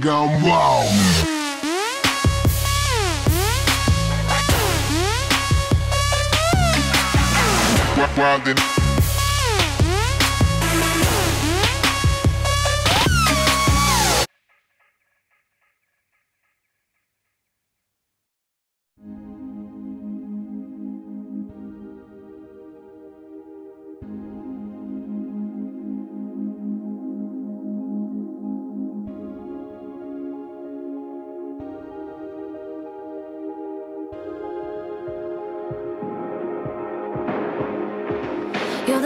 gone wrong. Wildin'.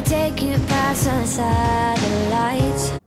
me take you past the satellites.